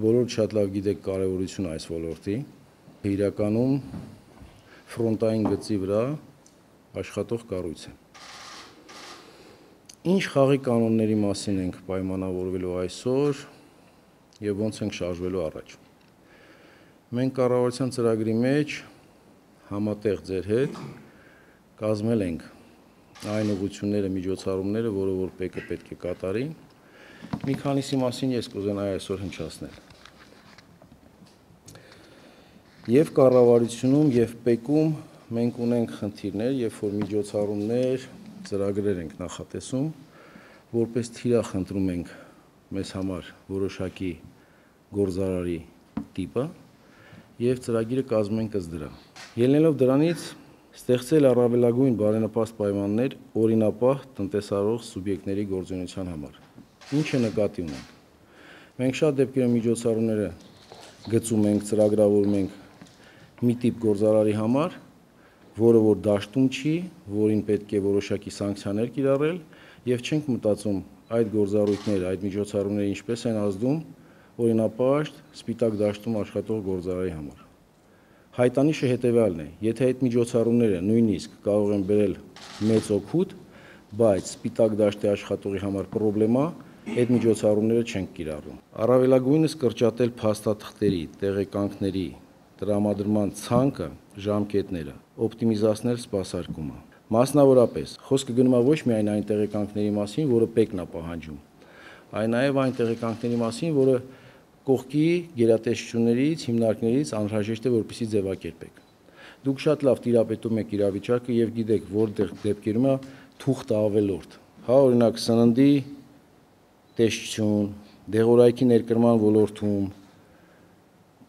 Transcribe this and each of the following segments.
բոլոր շատ լավ գիտեք կարևորությունը այս ոլորտի։ Իրականում ֆրոնտային գծի վրա աշխատող կառույց է։ Ինչ խաղի կանոնների մասին ենք պայմանավորվելու այսօր եւ ոնց ենք շարժվելու առաջ։ Մենք կառավարության ծրագրի մեջ համատեղ ձեր հետ կազմել ենք այն ուղությունները, միջոցառումները, որը որ ՊԵԿ-ը պետք է կատարի։ Մի քանիսի մասին ես կուզենայի այսօր հնչացնել։ Եվ կառավարությունում եւ ՊԵԿ-ում մենք ունենք խնդիրներ, երբ որ միջոցառումներ ծրագրեր ենք նախատեսում, որպես թիրախ ընտրում ենք մեզ համար որոշակի գործարարի տիպը եւ ծրագիրը կազմում ենք ըստ դրա։ Ելնելով դրանից ստեղծել առավելագույն բարենպաստ պայմաններ օրինապահ տնտեսարող սուբյեկտների գործունեության համար։ Ինչը նկատի ունենք։ Մենք շատ դեպքերում միջոցառումները գծում ենք, ծրագրավորում ենք մի տիպ գործարարի համար, որը որ դաշտում չի, որին պետք է որոշակի սանկցիաներ կիրառել եւ չենք մտածում այդ գործառույթները, այդ միջոցառումները ինչպես են ազդում օրինապաշտ սպիտակ դաշտում աշխատող գործարարի համար։ Հայտանիշը հետեւյալն է. եթե այդ միջոցառումները նույնիսկ կարող են բերել մեծ օգուտ, բայց սպիտակ դաշտի աշխատողի համար խնդրեմա, այդ միջոցառումները չենք կիրառում։ Առավելագույնս կրճատել փաստաթղթերի, տեղեկանքների, տրամադրման ցանկը, ժամկետները, օպտիմիզացնել սպասարկումը։ Մասնավորապես, խոսքը գնում է ոչ միայն այն տեղեկանքների մասին, որը ՊԵԿ-ն է պահանջում, այլ նաև այն տեղեկանքների մասին, որը կողքի գերատեսչություններից, հիմնարկներից անհրաժեշտ է որպեսի ձևակերպեք։ Դուք շատ լավ տիրապետում եք իրավիճակը եւ գիտեք, որտեղ դեպքերում է թուղթը ավելորդ։ Հա, օրինակ սննդի տեսչություն, դեղորայքի ներկրման ոլորտում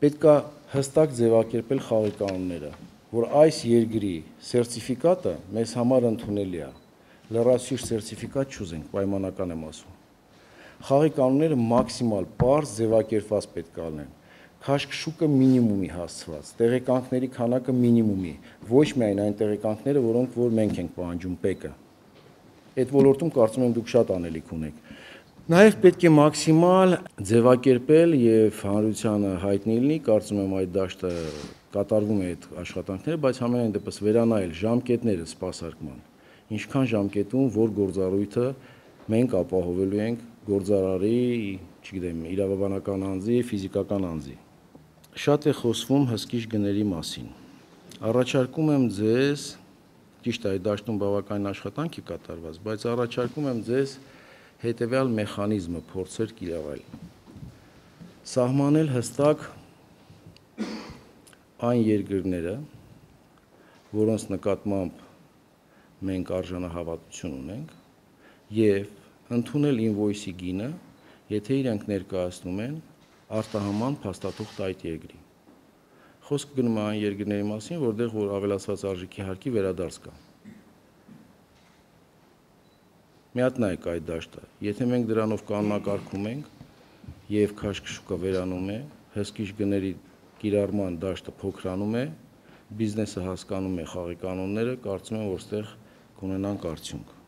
պետքա հստակ ձևակերպել խաղի կանոնները, որ այս երկրի սերտիֆիկատը մեզ համար ընդունելի է։ Լրացուցիչ սերտիֆիկատ չուզենք, պայմանական եմ ասում։ Խաղի կանոնները մաքսիմալ པարզ ձևակերպված պետք է լինեն քաշքշուկը մինիմումի հասցված, տեղեկանքների քանակը մինիմումի, ոչ միայն այն տեղեկանքները, որոնք որ մենք ենք պահանջում ՊԵԿ-ը։ Այդ ոլորտում կարծում եմ դուք շատ անելիք ունեք։ Նաև պետք է մաքսիմալ ձևակերպել եւ հանրությանը հայտնի լինի, կարծում եմ այդ դաշտը կատարվում է այդ աշխատանքները, բայց համենայն դեպս վերանայել ժամկետները սպասարկման։ Ինչքան ժամկետում որ գործառույթը մենք ապահովելու ենք գործարարի, չգիտեմ, իրավաբանական անձի, ֆիզիկական անձի։ Շատ է խոսվում հսկիչ գների մասին։ Առաջարկում եմ ձեզ, ճիշտ է, այդ դաշտում բավական աշխատանք է կատարված, բայց առաջարկում եմ ձեզ հետևյալ մեխանիզմը փորձեր կիրառել։ Սահմանել հստակ այն երկրները, որոնց նկատմամբ մենք արժանահավատություն ունենք եւ ընդունել ինվոյսի գինը, եթե իրենք ներկայացնում են արտահաման փաստաթուղթ այդ երկրի։ Խոսքը գնում է այն երկրների մասին, որտեղ որ ավելացված արժեքի հարկի վերադարձ կա։ Մի հատ նայեք այդ դաշտը։ Եթե մենք դրանով կանոնակարգում ենք եւ քաշքշուկը վերանում է, հսկիչ գների կիրառման դաշտը փոքրանում է, բիզնեսը հասկանում է խաղի կանոնները, կարծում եմ, որ ստեղ կունենանք արդյունք։